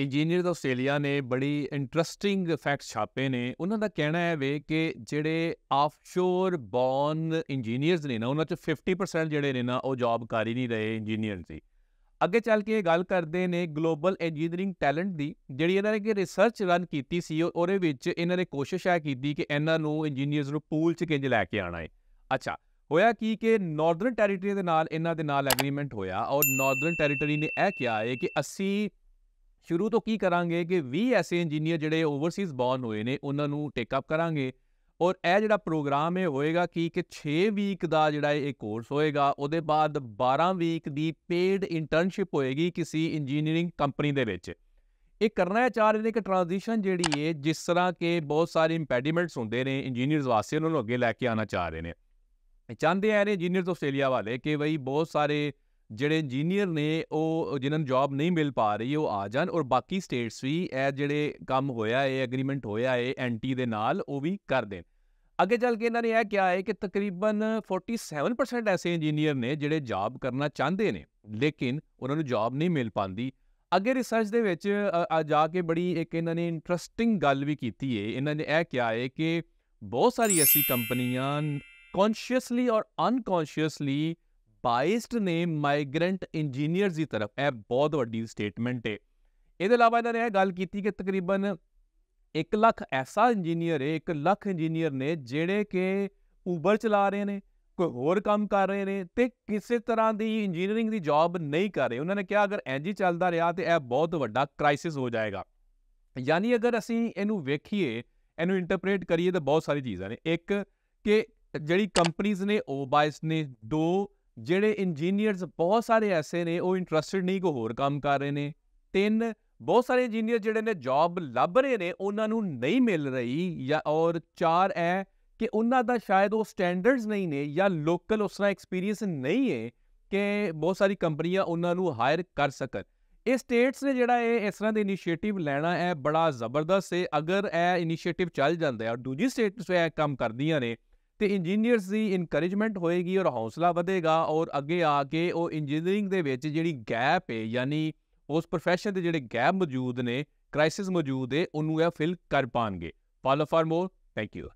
Engineer Australia ਨੇ ਬੜੀ interesting facts ਛਾਪੇ ਨੇ। ਉਹਨਾਂ ਦਾ ਕਹਿਣਾ ਹੈ ਵੇ ਕਿ ਜਿਹੜੇ ਆਫਸ਼ੋਰ ਬੌਰਨ ਇੰਜੀਨੀਅਰਸ ਨੇ ਨਾ, ਉਹਨਾਂ ਚ 50% ਜਿਹੜੇ ਨੇ ਨਾ, ਉਹ ਜੌਬ ਕਰ ਹੀ ਨਹੀਂ ਰਹੇ ਇੰਜੀਨੀਅਰ ਦੀ। ਅੱਗੇ ਚੱਲ ਕੇ ਇਹ ਗੱਲ ਕਰਦੇ ਨੇ ਗਲੋਬਲ ਇੰਜੀਨੀਅਰਿੰਗ ਟੈਲੈਂਟ ਦੀ, ਜਿਹੜੀ ਇਹਨਾਂ ਨੇ ਕਿ ਰਿਸਰਚ ਰਨ ਕੀਤੀ ਸੀ, ਉਹਦੇ ਵਿੱਚ ਇਹਨਾਂ ਨੇ ਕੋਸ਼ਿਸ਼ ਹੈ ਕੀਤੀ ਕਿ ਇਹਨਾਂ ਨੂੰ ਇੰਜੀਨੀਅਰਸ ਨੂੰ ਪੂਲ 'ਚ ਕਿੰਜ ਲੈ ਕੇ ਆਣਾ ਹੈ ਅੱਛਾ, ਹੋਇਆ ਕੀ ਕਿ ਨਾਰਥਰਨ ਟੈਰੀਟਰੀ ਦੇ ਨਾਲ ਇਹਨਾਂ ਦੇ ਨਾਲ ਐਗਰੀਮੈਂਟ ਹੋਇਆ ਔਰ ਨਾਰਥਰਨ ਟੈਰੀਟਰੀ ਨੇ ਇਹ ਕਿਹਾ ਹੈ ਕਿ ਅਸੀਂ ਸ਼ੁਰੂ ਤੋਂ ਕੀ ਕਰਾਂਗੇ ਕਿ 20 ਐਸੇ ਇੰਜੀਨੀਅਰ ਜਿਹੜੇ ਓਵਰਸੀਜ਼ ਬੌਰਨ ਹੋਏ ਨੇ, ਉਹਨਾਂ ਨੂੰ ਟੇਕ ਅਪ ਕਰਾਂਗੇ। ਔਰ ਇਹ ਜਿਹੜਾ ਪ੍ਰੋਗਰਾਮ ਹੈ ਹੋਏਗਾ ਕੀ ਕਿ 6 ਵੀਕ ਦਾ ਜਿਹੜਾ ਇਹ ਕੋਰਸ ਹੋਏਗਾ, ਉਹਦੇ ਬਾਅਦ 12 ਵੀਕ ਦੀ ਪੇਡ ਇੰਟਰਨਸ਼ਿਪ ਹੋਏਗੀ ਕਿਸੇ ਇੰਜੀਨੀਅਰਿੰਗ ਕੰਪਨੀ ਦੇ ਵਿੱਚ। ਇਹ ਕਰਨਾ ਚਾਹ ਰਹੇ ਨੇ ਕਿ ਟ੍ਰਾਂਜੀਸ਼ਨ ਜਿਹੜੀ ਹੈ ਜਿਸ ਤਰ੍ਹਾਂ ਕਿ ਬਹੁਤ ਸਾਰੇ ਇੰਪੈਡੀਮੈਂਟਸ ਹੁੰਦੇ ਨੇ ਇੰਜੀਨੀਅਰਸ ਵਾਸਤੇ ਉਹਨਾਂ ਨੂੰ ਅੱਗੇ ਲੈ ਕੇ ਆਣਾ ਚਾਹ ਰਹੇ ਨੇ। ਚਾਹੁੰਦੇ ਆ ਰਹੇ ਇੰਜੀਨੀਅਰਸ ਆਸਟ੍ਰੇਲੀਆ ਵਾਲੇ ਕਿ ਬਈ ਬਹੁਤ ਸਾਰੇ ਜਿਹੜੇ ਇੰਜੀਨੀਅਰ ਨੇ ਉਹ, ਜਿਨ੍ਹਾਂ ਨੂੰ ਜੌਬ ਨਹੀਂ ਮਿਲ ਪਾ ਰਹੀ, ਉਹ ਆ ਜਾਣ ਔਰ ਬਾਕੀ ਸਟੇਟਸ ਵੀ ਇਹ ਜਿਹੜੇ ਕੰਮ ਹੋਇਆ ਹੈ ਐਗਰੀਮੈਂਟ ਹੋਇਆ ਹੈ ਐਨਟੀ ਦੇ ਨਾਲ ਉਹ ਵੀ ਕਰ ਦੇਣ। ਅੱਗੇ ਚੱਲ ਕੇ ਇਹਨਾਂ ਨੇ ਇਹ ਕਿਹਾ ਹੈ ਕਿ ਤਕਰੀਬਨ 47% ਐਸੇ ਇੰਜੀਨੀਅਰ ਨੇ ਜਿਹੜੇ ਜੌਬ ਕਰਨਾ ਚਾਹੁੰਦੇ ਨੇ, ਲੇਕਿਨ ਉਹਨਾਂ ਨੂੰ ਜੌਬ ਨਹੀਂ ਮਿਲ ਪਾਉਂਦੀ ਅੱਗੇ ਰਿਸਰਚ ਦੇ ਵਿੱਚ ਜਾ ਕੇ ਬੜੀ ਇੱਕ ਇਹਨਾਂ ਨੇ ਇੰਟਰਸਟਿੰਗ ਗੱਲ ਵੀ ਕੀਤੀ ਹੈ ਇਹਨਾਂ ਨੇ ਇਹ ਕਿਹਾ ਹੈ ਕਿ ਬਹੁਤ ਸਾਰੀ ਐਸੀ ਕੰਪਨੀਆਂ ਕੌਨਸ਼ੀਅਸਲੀ ਔਰ ਅਨਕੌਨਸ਼ੀਅਸਲੀ ਬਾਇਸਡ ਨੇ ਮਾਈਗ੍ਰੈਂਟ ਇੰਜੀਨੀਅਰਸ ਦੀ ਤਰਫ। ਇਹ ਬਹੁਤ ਵੱਡੀ ਸਟੇਟਮੈਂਟ ਹੈ ਇਹਦੇ ਇਲਾਵਾ ਇਹਨਾਂ ਨੇ ਇਹ ਗੱਲ ਕੀਤੀ ਕਿ ਤਕਰੀਬਨ 1 ਲੱਖ ਐਸਾ ਇੰਜੀਨੀਅਰ ਹੈ 1 ਲੱਖ ਇੰਜੀਨੀਅਰ ਨੇ ਜਿਹੜੇ ਕਿ ਉਬਰ ਚਲਾ ਰਹੇ ਨੇ, ਕੋਈ ਹੋਰ ਕੰਮ ਕਰ ਰਹੇ ਨੇ ਤੇ ਕਿਸੇ ਤਰ੍ਹਾਂ ਦੀ ਇੰਜੀਨੀਅਰਿੰਗ ਦੀ ਜੌਬ ਨਹੀਂ ਕਰ ਰਹੇ। ਉਹਨਾਂ ਨੇ ਕਿਹਾ, ਅਗਰ ਐਂਜੀ ਚੱਲਦਾ ਰਿਹਾ ਤੇ ਇਹ ਬਹੁਤ ਵੱਡਾ ਕ੍ਰਾਈਸਿਸ ਹੋ ਜਾਏਗਾ। ਯਾਨੀ ਅਗਰ ਅਸੀਂ ਇਹਨੂੰ ਵੇਖੀਏ, ਇਹਨੂੰ ਇੰਟਰਪ੍ਰੀਟ ਕਰੀਏ ਤਾਂ ਬਹੁਤ ਸਾਰੀ ਚੀਜ਼ਾਂ ਨੇ। ਇੱਕ, ਕਿ ਜਿਹੜੀ ਕੰਪਨੀਆਂ ਨੇ ਉਹ ਬਾਇਸ ਨੇ। ਦੋ ਜਿਹੜੇ ਇੰਜੀਨੀਅਰਸ ਬਹੁਤ ਸਾਰੇ ਐਸੇ ਨੇ, ਉਹ ਇੰਟਰਸਟਿਡ ਨਹੀਂ ਕੋ ਹੋਰ ਕੰਮ ਕਰ ਰਹੇ ਨੇ। ਤਿੰਨ, ਬਹੁਤ ਸਾਰੇ ਇੰਜੀਨੀਅਰ ਜਿਹੜੇ ਨੇ ਜੌਬ ਲੱਭ ਰਹੇ ਨੇ, ਉਹਨਾਂ ਨੂੰ ਨਹੀਂ ਮਿਲ ਰਹੀ ਜਾਂ ਔਰ ਚਾਰ ਹੈ ਕਿ ਉਹਨਾਂ ਦਾ ਸ਼ਾਇਦ ਉਹ ਸਟੈਂਡਰਡਸ ਨਹੀਂ ਨੇ ਜਾਂ ਲੋਕਲ ਉਸ ਤਰ੍ਹਾਂ ਐਕਸਪੀਰੀਅੰਸ ਨਹੀਂ ਹੈ ਕਿ ਬਹੁਤ ਸਾਰੀ ਕੰਪਨੀਆਂ ਉਹਨਾਂ ਨੂੰ ਹਾਇਰ ਕਰ ਸਕਣ। ਇਹ ਸਟੇਟਸ ਨੇ ਜਿਹੜਾ ਇਹ ਇਸ ਤਰ੍ਹਾਂ ਦੇ ਇਨੀਸ਼ੀਏਟਿਵ ਲੈਣਾ ਹੈ ਬੜਾ ਜ਼ਬਰਦਸਤ ਹੈ। ਅਗਰ ਇਹ ਇਨੀਸ਼ੀਏਟਿਵ ਚੱਲ ਜਾਂਦਾ ਹੈ ਔਰ ਦੂਜੀ ਸਟੇਟਸ ਇਹ ਕੰਮ ਕਰਦੀਆਂ ਨੇ ਤੇ ਇੰਜੀਨੀਅਰਸ ਦੀ ਇਨਕਰੇਜਮੈਂਟ ਹੋਏਗੀ ਔਰ ਹੌਸਲਾ ਵਧੇਗਾ ਔਰ ਅੱਗੇ ਆ ਕੇ ਉਹ ਇੰਜੀਨੀਅਰਿੰਗ ਦੇ ਵਿੱਚ ਜਿਹੜੀ ਗੈਪ ਹੈ ਯਾਨੀ ਉਸ profession ਦੇ ਜਿਹੜੇ ਗੈਪ ਮੌਜੂਦ ਨੇ ਕ੍ਰਾਈਸਿਸ ਮੌਜੂਦ ਹੈ ਉਹਨੂੰ ਇਹ ਫਿਲ ਕਰ ਪਾਣਗੇ। Follow for more thank you